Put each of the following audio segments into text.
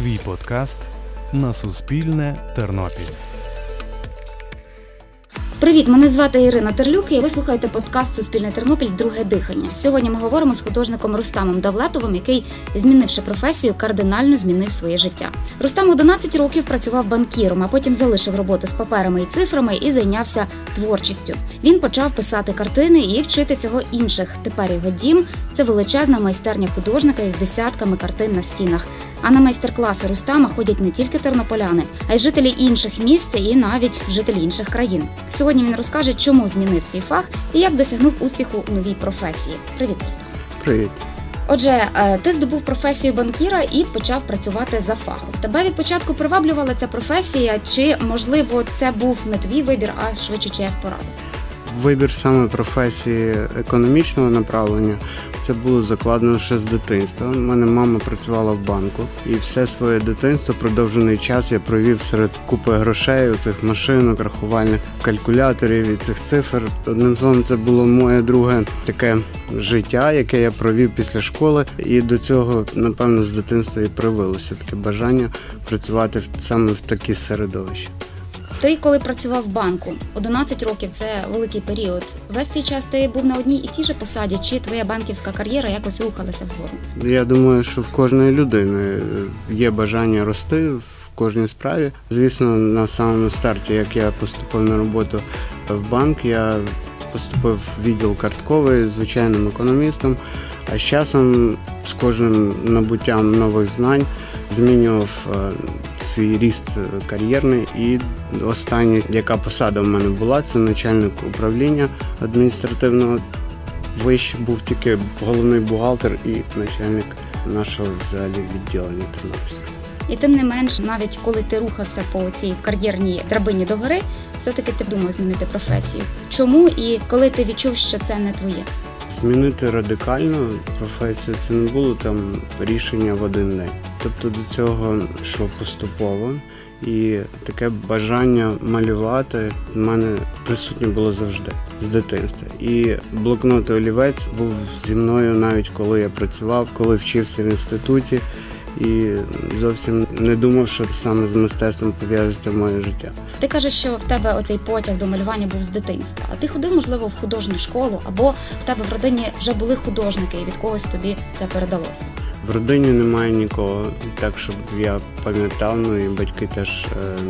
Твій подкаст на Суспільне Тернопіль. Привіт, мене звати Ірина Терлюк, і ви слухаєте подкаст Суспільне Тернопіль Друге дихання. Сьогодні ми говоримо з художником Рустамом Давлетовим, який, змінивши професію, кардинально змінив своє життя. Рустам 11 років працював банкіром, а потім залишив роботу з паперами і цифрами і зайнявся творчістю. Він почав писати картини і вчити цього інших. Тепер його дім це величезна майстерня художника із десятками картин на стінах. А на майстер-класи Рустама ходять не тільки тернополяни, а й жителі інших міст і навіть жителі інших країн. Сьогодні він розкаже, чому змінив свій фах і як досягнув успіху у новій професії. Привіт, Рустам. Привіт. Отже, е, ти здобув професію банкіра і почав працювати за фахом. Тебе від початку приваблювала ця професія, чи можливо це був не твій вибір, а швидше чиясь порада? Вибір саме професії економічного направлення це було закладено ще з дитинства. У мене мама працювала в банку, і все своє дитинство продовжений час я провів серед купи грошей, у цих машинок, рахувальних калькуляторів і цих цифр. Одним словом, це було моє друге таке життя, яке я провів після школи, і до цього, напевно, з дитинства і проявилося таке бажання працювати саме в такі середовища. Ти, коли працював в банку, 11 років це великий період. Весь цей час ти був на одній і тій же посаді, чи твоя банківська кар'єра якось рухалася вгору? Я думаю, що в кожної людини є бажання рости в кожній справі. Звісно, на самому старті, як я поступив на роботу в банк, я поступив в відділ картковий звичайним економістом. А з часом, з кожним набуттям нових знань, змінював е, свій ріст кар'єрний. І остання, яка посада в мене була, це начальник управління адміністративного. Вище був тільки головний бухгалтер і начальник нашого взагалі відділення Тернопільського. І тим не менш, навіть коли ти рухався по цій кар'єрній драбині догори, все-таки ти думав змінити професію. Чому і коли ти відчув, що це не твоє? Змінити радикально професію це не було там рішення в один день. Тобто до цього йшло поступово, і таке бажання малювати в мене присутнє було завжди з дитинства. І блокнот олівець був зі мною навіть коли я працював, коли вчився в інституті. І зовсім не думав, що саме з мистецтвом пов'яжеться моє життя. Ти кажеш, що в тебе оцей потяг до малювання був з дитинства. А ти ходив, можливо, в художню школу, або в тебе в родині вже були художники, і від когось тобі це передалося. В родині немає нікого, так щоб я пам'ятав, ну і батьки теж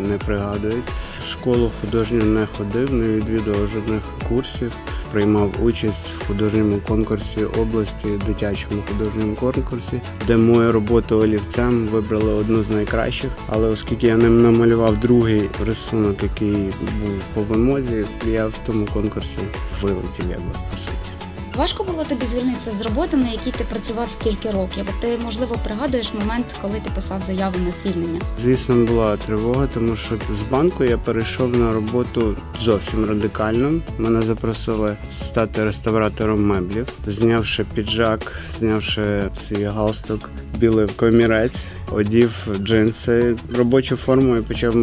не пригадують. Школу художню не ходив, не відвідував жодних курсів. Приймав участь в художньому конкурсі області, дитячому художньому конкурсі, де мою роботу олівцем вибрали одну з найкращих. Але оскільки я не намалював другий рисунок, який був по вимозі, я в тому конкурсі вилетів, по суті. Важко було тобі звільнитися з роботи, на якій ти працював стільки років. Ти можливо пригадуєш момент, коли ти писав заяву на звільнення? Звісно, була тривога, тому що з банку я перейшов на роботу зовсім радикально. Мене запросили стати реставратором меблів, знявши піджак, знявши свій галстук, білий комірець. Одів джинси, робочу форму і почав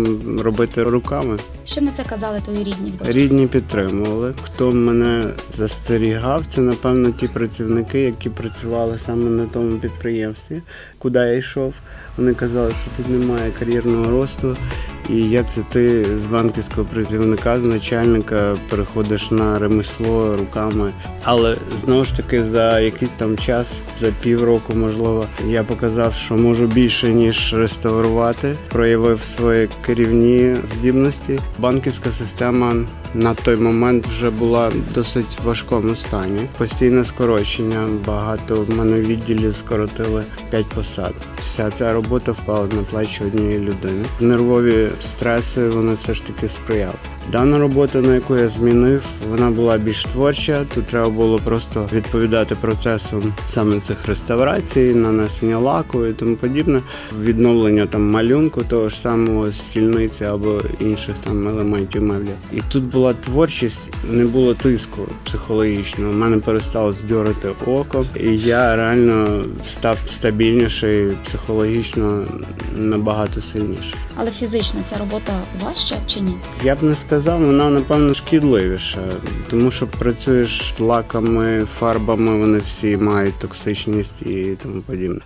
робити руками. Що на це казали твої рідні? Рідні підтримували. Хто мене застерігав, це напевно ті працівники, які працювали саме на тому підприємстві, куди я йшов. Вони казали, що тут немає кар'єрного росту, і як це ти з банківського працівника, з начальника переходиш на ремесло руками. Але знову ж таки за якийсь там час, за півроку, можливо, я показав, що можу більше ніж реставрувати, проявив свої керівні здібності. Банківська система на той момент вже була в досить важкому стані. Постійне скорочення. Багато в мене відділі скоротили 5 посад. Вся ця робота впала на плечі однієї людини. Нервові стреси вони все ж таки сприяли. Дана робота, на яку я змінив, вона була більш творча. Тут треба було просто відповідати процесу саме цих реставрацій, нанесення лаку і тому подібне, відновлення там малюнку, того ж самого стільниці або інших там елементів меблів. І тут була творчість, не було тиску психологічного. У мене перестало здьорити око, і я реально став стабільніший, психологічно набагато сильніший. Але фізично ця робота важча чи ні? Я б не сказав, сказав, вона напевно шкідливіша, тому що працюєш з лаками, фарбами, вони всі мають токсичність і тому подібне.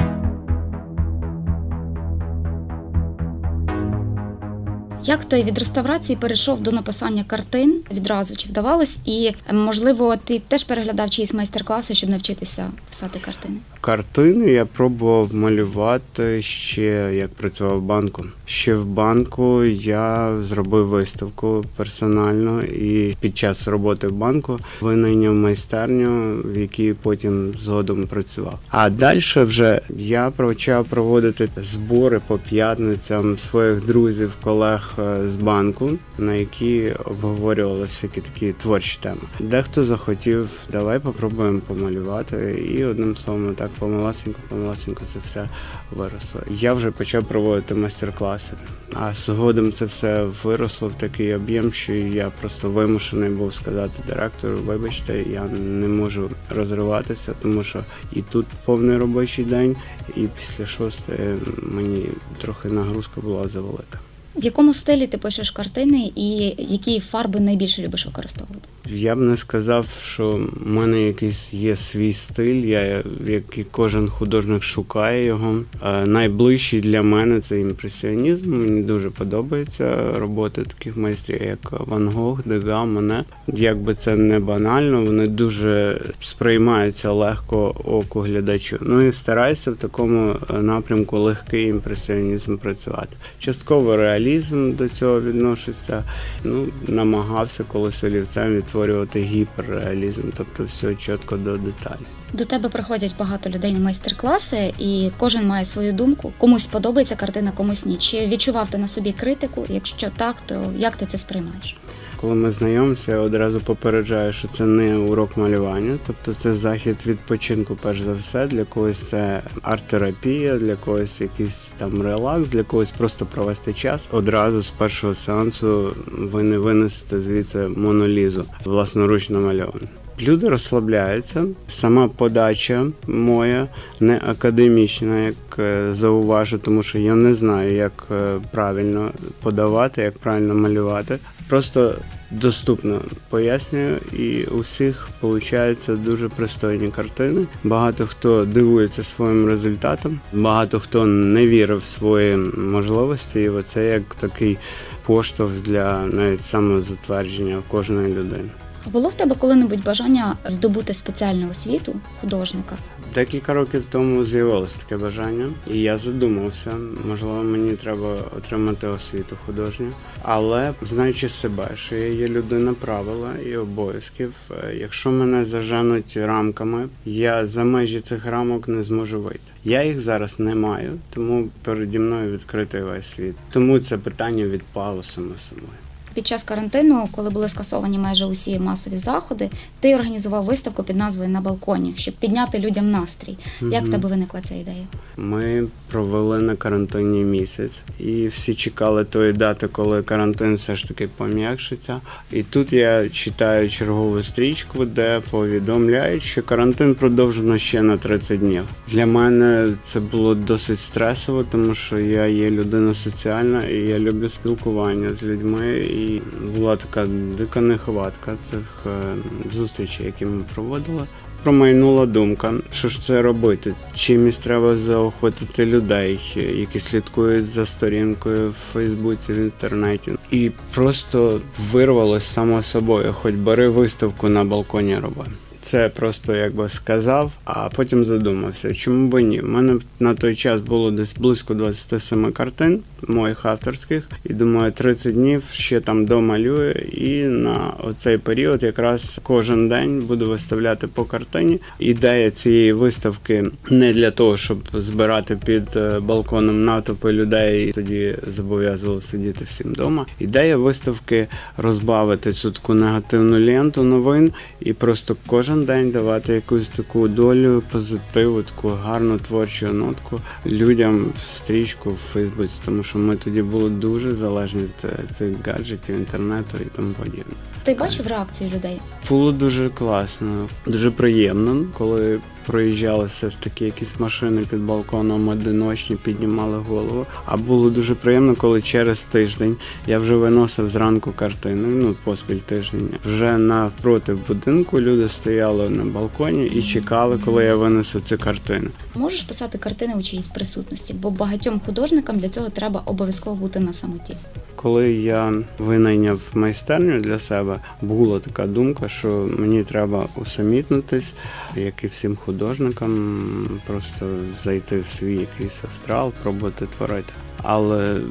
Як ти від реставрації перейшов до написання картин відразу чи вдавалось? І можливо, ти теж переглядав чиїсь майстер-класи, щоб навчитися писати картини? Картини я пробував малювати ще як працював в банку. Ще в банку я зробив виставку персонально і під час роботи в банку винайняв майстерню, в якій потім згодом працював. А далі вже я почав проводити збори по п'ятницям своїх друзів, колег е, з банку, на які обговорювали всякі такі творчі теми. Дехто захотів, давай попробуємо помалювати, і одним словом, так помаласенько, помаласенько це все виросло. Я вже почав проводити майстер-класи, а згодом це все виросло в такий об'єм, що я просто вимушений був сказати директору, вибачте, я не можу розриватися, тому що і тут повний робочий день, і після шостої мені трохи нагрузка була завелика. В якому стилі ти пишеш картини і які фарби найбільше любиш використовувати? Я б не сказав, що в мене якийсь є свій стиль, я, як і кожен художник шукає його. Найближчий для мене це імпресіонізм. Мені дуже подобається роботи таких майстрів, як Ван Гог, Дега, Моне. Якби це не банально, вони дуже сприймаються легко оку глядачу. Ну і стараюся в такому напрямку легкий імпресіонізм працювати. Частково реалізм до цього відношуся. Ну, намагався колись олівцем відтворювати гіперреалізм, тобто все чітко до деталі. До тебе приходять багато людей на майстер-класи, і кожен має свою думку. Комусь подобається картина, комусь ні. Чи відчував ти на собі критику? Якщо так, то як ти це сприймаєш? Коли ми знайомимося, я одразу попереджаю, що це не урок малювання, тобто це захід відпочинку, перш за все. Для когось це арт-терапія, для когось якийсь там релакс, для когось просто провести час. Одразу з першого сеансу ви не винесете звідси монолізу власноручно мальований. Люди розслабляються. Сама подача моя не академічна, як е, зауважу, тому що я не знаю, як е, правильно подавати, як правильно малювати. Просто доступно пояснюю, і у всіх виходить дуже пристойні картини. Багато хто дивується своїм результатом, багато хто не вірив в свої можливості, і оце як такий поштовх для навіть самозатвердження кожної людини. Було в тебе коли-небудь бажання здобути спеціальну освіту художника? Декілька років тому з'явилось таке бажання, і я задумався, можливо, мені треба отримати освіту художню. Але знаючи себе, що я є людина правила і обов'язків, е, якщо мене заженуть рамками, я за межі цих рамок не зможу вийти. Я їх зараз не маю, тому переді мною відкритий весь світ. Тому це питання відпало само собою. Під час карантину, коли були скасовані майже усі масові заходи, ти організував виставку під назвою На балконі, щоб підняти людям настрій. Як в тебе виникла ця ідея? Ми провели на карантині місяць, і всі чекали тої дати, коли карантин все ж таки пом'якшиться. І тут я читаю чергову стрічку, де повідомляють, що карантин продовжено ще на 30 днів. Для мене це було досить стресово, тому що я є людина соціальна і я люблю спілкування з людьми. І була така дика нехватка цих е, зустрічей, які ми проводили. Промайнула думка, що ж це робити? Чимось треба заохотити людей, які слідкують за сторінкою в Фейсбуці, в інтернеті. І просто вирвалось само собою, хоч бери виставку на балконі роби. Це просто якби сказав, а потім задумався, чому би ні. У мене на той час було десь близько 27 картин моїх авторських, і думаю, 30 днів ще там домалюю. І на оцей період якраз кожен день буду виставляти по картині. Ідея цієї виставки не для того, щоб збирати під е, балконом натовпи людей і тоді зобов'язували сидіти всім вдома. Ідея виставки розбавити цю таку негативну ленту новин і просто кожен день давати якусь таку долю позитиву, таку гарну творчу нотку людям в стрічку в Фейсбуці, тому що ми тоді були дуже залежні від е, цих гаджетів, інтернету і тому подібне. Ти бачив реакцію людей? Було дуже класно, дуже приємно, коли проїжджали все ж таки якісь машини під балконом, одиночні, піднімали голову. А було дуже приємно, коли через тиждень я вже виносив зранку картини, ну поспіль тиждень. Вже навпроти будинку люди стояли на балконі і чекали, коли я винесу ці картини. Можеш писати картини у чиїсь присутності, бо багатьом художникам для цього треба обов'язково бути на самоті. Коли я винайняв майстерню для себе, була така думка, що мені треба усамітнитись, як і всім художникам, просто зайти в свій якийсь астрал, пробувати творити. Але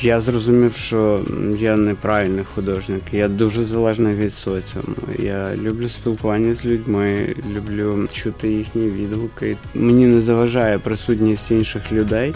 я зрозумів, що я неправильний художник. Я дуже залежний від соціуму. Я люблю спілкування з людьми, люблю чути їхні відгуки. Мені не заважає присутність інших людей.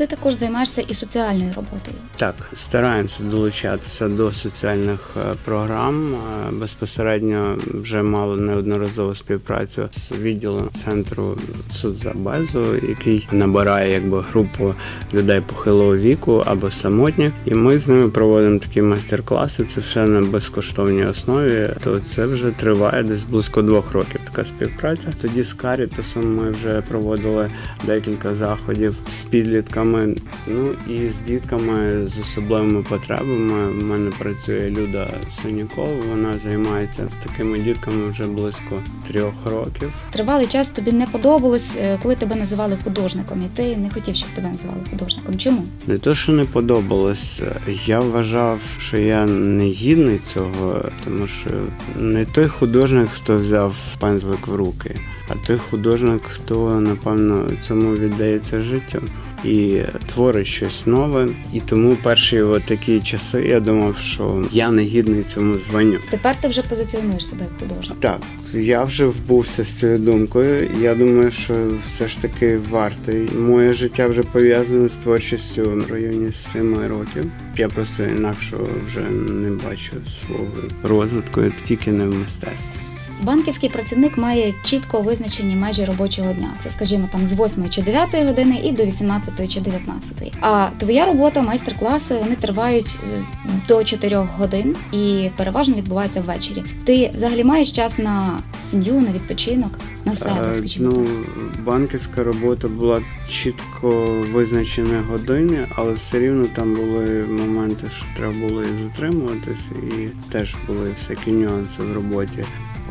Ти також займаєшся і соціальною роботою. Так, стараємося долучатися до соціальних е, програм. Е, Безпосередньо вже мали неодноразову співпрацю з відділом центру соцзабезу, який набирає якби групу людей похилого віку або самотніх. І ми з ними проводимо такі майстер-класи. Це все на безкоштовній основі. То це вже триває десь близько двох років. Така співпраця. Тоді з Карітасом ми вже проводили декілька заходів з підлітками. Ну і з дітками з особливими потребами. У мене працює Люда Сонікова. Вона займається з такими дітками вже близько трьох років. Тривалий час тобі не подобалось, е, коли тебе називали художником, і ти не хотів, щоб тебе називали художником. Чому? Не то, що не подобалось, я вважав, що я не гідний цього, тому що не той художник, хто взяв пензлик в руки, а той художник, хто напевно цьому віддається життю і творить щось нове. І тому перші от такі часи я думав, що я не гідний цьому званню. Тепер ти вже позиціонуєш себе як художник. Так, я вже вбувся з цією думкою. Я думаю, що все ж таки вартий. Моє життя вже пов'язане з творчістю в районі 7 років. Я просто інакше вже не бачу свого розвитку, як тільки не в мистецтві. Банківський працівник має чітко визначені межі робочого дня. Це, скажімо, там з 8 чи 9 години і до 18 чи 19. А твоя робота, майстер-класи, вони тривають е, до 4 годин і переважно відбуваються ввечері. Ти взагалі маєш час на сім'ю, на відпочинок, на себе, скажімо ну, так. банківська робота була чітко визначені години, але все рівно там були моменти, що треба було і затримуватись, і теж були всякі нюанси в роботі.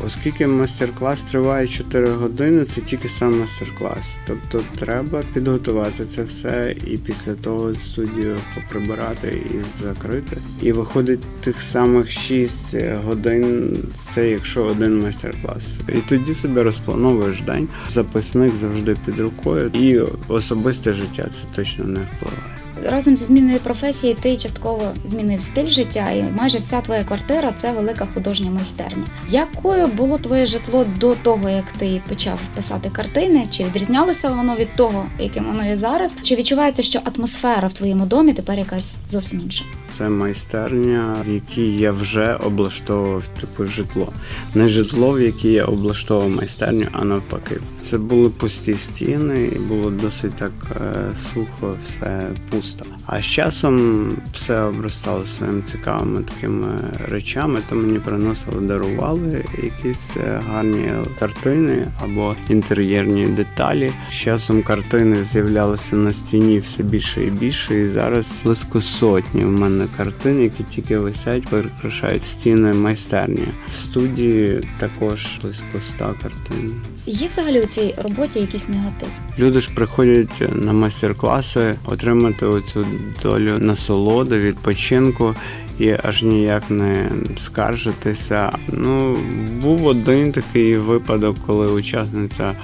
Оскільки майстер-клас триває 4 години, це тільки сам майстер-клас. Тобто треба підготувати це все і після того студію поприбирати і закрити. І виходить тих самих 6 годин, це якщо один майстер-клас. І тоді собі розплановуєш день. Записник завжди під рукою, і особисте життя це точно не впливає. Разом зі зміною професії ти частково змінив стиль життя, і майже вся твоя квартира це велика художня майстерня. Якою було твоє житло до того, як ти почав писати картини? Чи відрізнялося воно від того, яким воно є зараз? Чи відчувається, що атмосфера в твоєму домі тепер якась зовсім інша? Це майстерня, в якій я вже облаштовував типу житло. Не житло, в якій я облаштовував майстерню, а навпаки. Це були пусті стіни, і було досить так е, сухо, все пусто. А з часом все обростало своїми цікавими такими речами, то мені приносили, дарували якісь е, гарні картини або інтер'єрні деталі. З часом картини з'являлися на стіні все більше і більше, і зараз близько сотні у мене картин, які тільки висять, прикрашають стіни майстерні. В студії також близько ста картин. Є взагалі у цій роботі якийсь негатив? Люди ж приходять на майстер-класи отримати оцю долю насолоди, відпочинку і аж ніяк не скаржитися. Ну, був один такий випадок, коли учасниця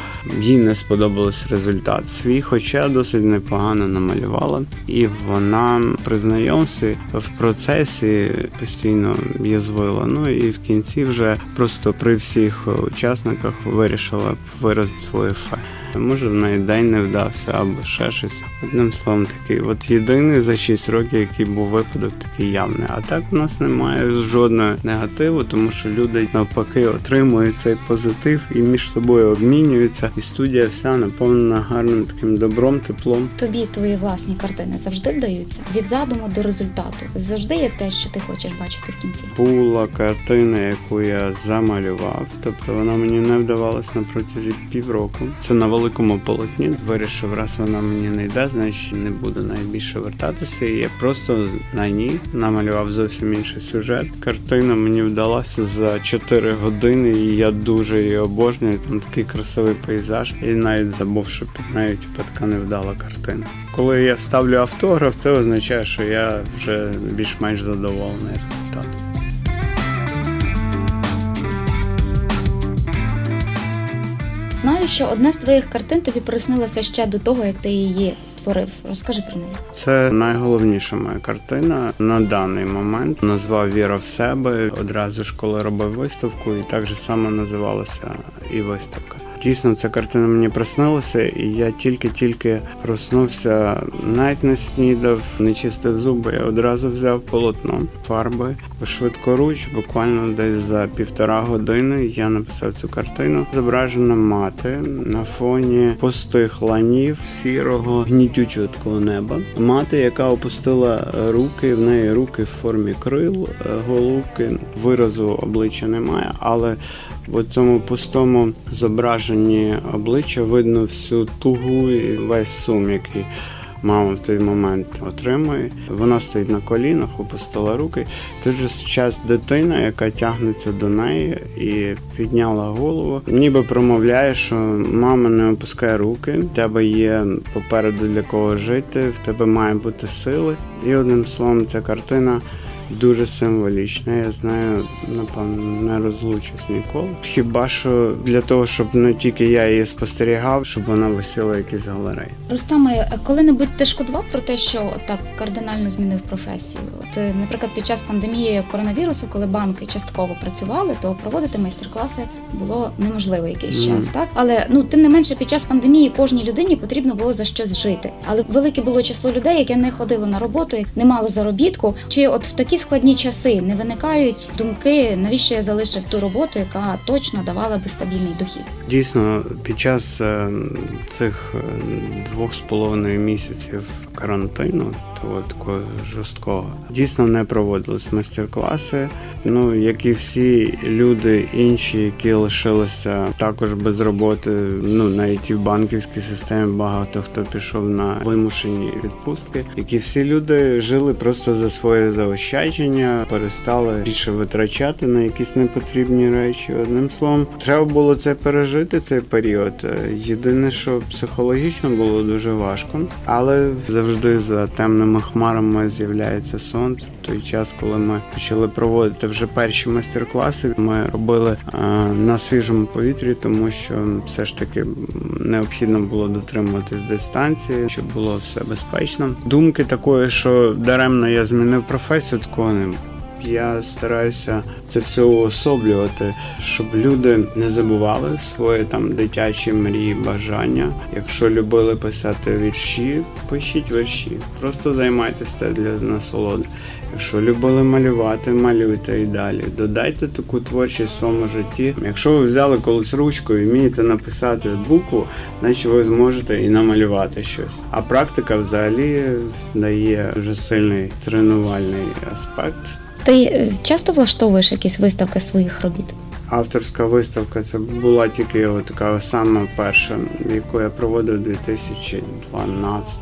їй не сподобався результат свій, хоча досить непогано намалювала. І вона при знайомстві в процесі постійно язвила. Ну і в кінці вже просто при всіх учасниках вирішила виразити своє фе. Може, в неї день не вдався або ще щось. Одним словом, такий, от єдиний за 6 років, який був випадок, такий явний. А так у нас немає жодного негативу, тому що люди навпаки отримують цей позитив і між собою обмінюються. І студія вся наповнена гарним таким добром, теплом. Тобі твої власні картини завжди вдаються від задуму до результату. Завжди є те, що ти хочеш бачити в кінці. Була картина, яку я замалював, тобто вона мені не вдавалась на протязі півроку. Це на великому полотні. Вирішив, раз вона мені не йде, значить не буду найбільше вертатися. І я просто на ній намалював зовсім інший сюжет. Картина мені вдалася за 4 години, і я дуже її обожнюю. Там такий красивий пейзаж, і навіть забув, що нею типу, така невдала картина. Коли я ставлю автограф, це означає, що я вже більш-менш задоволений результатом. Знаю, що одна з твоїх картин тобі приснилася ще до того, як ти її створив. Розкажи про неї. Це найголовніша моя картина на даний момент. Назвав Віра в себе. Одразу ж коли робив виставку, і так же само називалася і виставка. Дійсно, ця картина мені приснилася, і я тільки-тільки проснувся, навіть не снідав, не чистив зуби. Я одразу взяв полотно фарби швидкоруч. Буквально десь за півтора години я написав цю картину. Зображена мати на фоні пустих ланів сірого гнітючого такого неба. Мати, яка опустила руки, в неї руки в формі крил, е, голубки, виразу обличчя немає, але в цьому пустому зображенні обличчя видно всю тугу і весь сум, який мама в той момент отримує. Вона стоїть на колінах, опустила руки. Тут же час дитина, яка тягнеться до неї і підняла голову, ніби промовляє, що мама не опускає руки, в тебе є попереду для кого жити, в тебе має бути сили. І одним словом, ця картина дуже символічна. Я знаю, напевно, не розлучусь ніколи. Хіба що для того, щоб не тільки я її спостерігав, щоб вона висіла в якійсь галереї. Рустаме, коли-небудь ти шкодував про те, що так кардинально змінив професію? От, е, наприклад, під час пандемії коронавірусу, коли банки частково працювали, то проводити майстер-класи було неможливо якийсь Мгм. час, так? Але ну тим не менше, під час пандемії кожній людині потрібно було за щось жити. Але велике було число людей, яке не ходило на роботу, не мало заробітку. Чи от в такі складні часи не виникають думки, навіщо я залишив ту роботу, яка точно давала би стабільний дохід? Дійсно, під час е, цих е, двох з половиною місяців карантину, того такого жорсткого, дійсно не проводились майстер-класи. Ну, як і всі люди інші, які лишилися також без роботи, ну навіть і в банківській системі багато хто пішов на вимушені відпустки, які всі люди жили просто за своє заощадження, перестали більше витрачати на якісь непотрібні речі. Одним словом, треба було це пережити цей період. Єдине, що психологічно було дуже важко, але завжди за темними хмарами з'являється сонце. В той час, коли ми почали проводити вже перші майстер-класи, ми робили е, на свіжому повітрі, тому що все ж таки необхідно було дотримуватись дистанції, щоб було все безпечно. Думки такої, що даремно я змінив професію, такого не було. Я стараюся це все уособлювати, щоб люди не забували свої там дитячі мрії, бажання. Якщо любили писати вірші, пишіть вірші. Просто займайтеся це для насолоди. Якщо любили малювати, малюйте і далі. Додайте таку творчість в своєму житті. Якщо ви взяли колись ручку і вмієте написати букву, значить ви зможете і намалювати щось. А практика взагалі дає дуже сильний тренувальний аспект. Ти е, часто влаштовуєш якісь виставки своїх робіт? Авторська виставка це була тільки його така сама перша, яку я проводив у 2012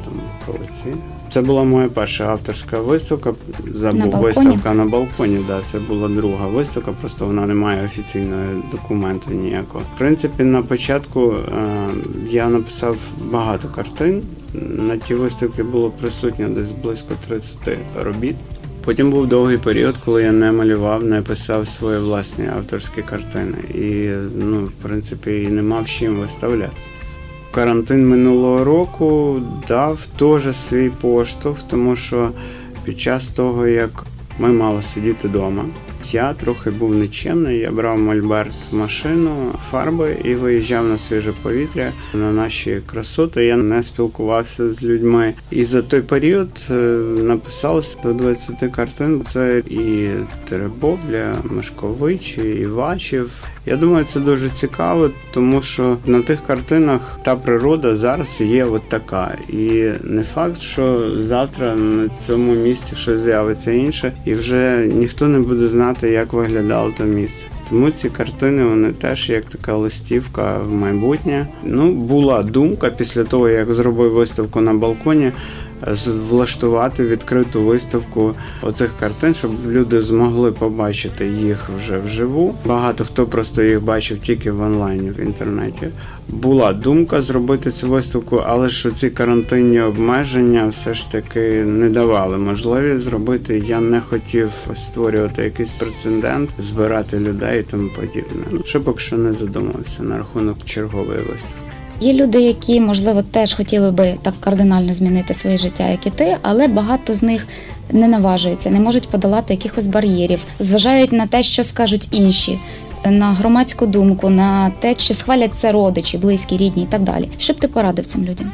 році. Це була моя перша авторська виставка. Забув На виставка на балконі. Да, це була друга виставка, просто вона не має офіційного документу ніякого. В принципі, на початку е, я написав багато картин. На ті виставки було присутньо десь близько 30 робіт. Потім був довгий період, коли я не малював, не писав свої власні авторські картини. І, ну, в принципі, і не мав чим виставлятися. Карантин минулого року дав теж свій поштовх, тому що під час того, як ми мали сидіти вдома, Я трохи був нечемний. Я брав мольберт машину, фарби і виїжджав на свіже повітря на наші красоти. Я не спілкувався з людьми. І за той період е, написалося до 20 картин. Це і Теребов для Мешкович, і Івачів. Я думаю, це дуже цікаво, тому що на тих картинах та природа зараз є от така. І не факт, що завтра на цьому місці щось з'явиться інше, і вже ніхто не буде знати, як виглядало те місце. Тому ці картини вони теж як така листівка в майбутнє. Ну, була думка після того, як зробив виставку на балконі влаштувати відкриту виставку оцих картин, щоб люди змогли побачити їх вже вживу. Багато хто просто їх бачив тільки в онлайні в інтернеті. Була думка зробити цю виставку, але що ці карантинні обмеження все ж таки не давали можливість зробити. Я не хотів створювати якийсь прецедент, збирати людей і тому подібне. Ну, ще поки що не задумався на рахунок чергової виставки. Є люди, які, можливо, теж хотіли би так кардинально змінити своє життя, як і ти, але багато з них не наважуються, не можуть подолати якихось бар'єрів, зважають на те, що скажуть інші. На громадську думку, на те, чи схвалять це родичі, близькі, рідні і так далі. Що б ти порадив цим людям?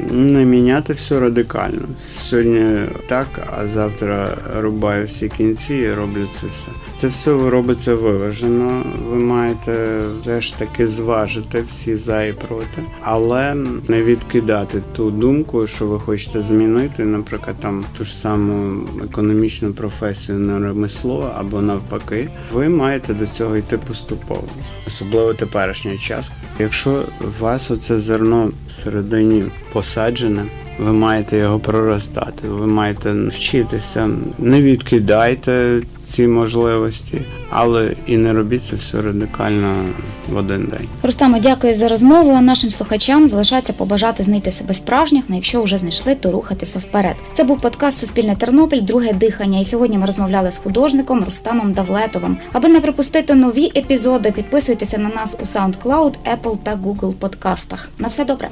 Не міняти все радикально. Сьогодні так, а завтра рубаю всі кінці і роблю це все. Це все робиться виважено. Ви маєте все ж таки зважити всі за і проти, але не відкидати ту думку, що ви хочете змінити, наприклад, там ту ж саму економічну професію на ремесло або навпаки. Ви маєте до цього йти поступово, особливо теперішній час. Якщо вас оце зерно всередині посаджене, ви маєте його проростати, ви маєте вчитися, не відкидайте ці можливості, але і не робіть це все радикально в один день. Рустаме, дякую за розмову. Нашим слухачам залишається побажати знайти себе справжніх, але якщо вже знайшли, то рухатися вперед. Це був подкаст Суспільне Тернопіль, друге дихання. І сьогодні ми розмовляли з художником Рустамом Давлетовим. Аби не пропустити нові епізоди, підписуйтеся на нас у SoundCloud, Apple та Google подкастах. На все добре.